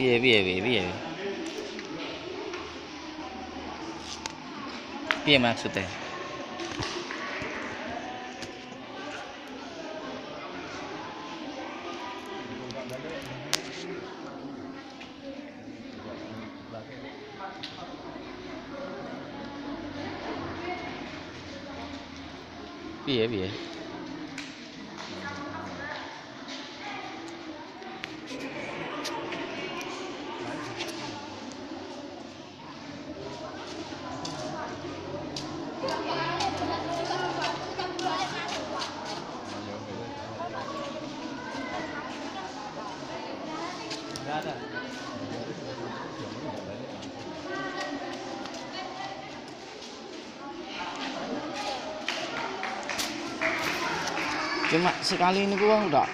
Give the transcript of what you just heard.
Piye piye piye piye. Piye maksudnya? Cuma sekali ini gua udah.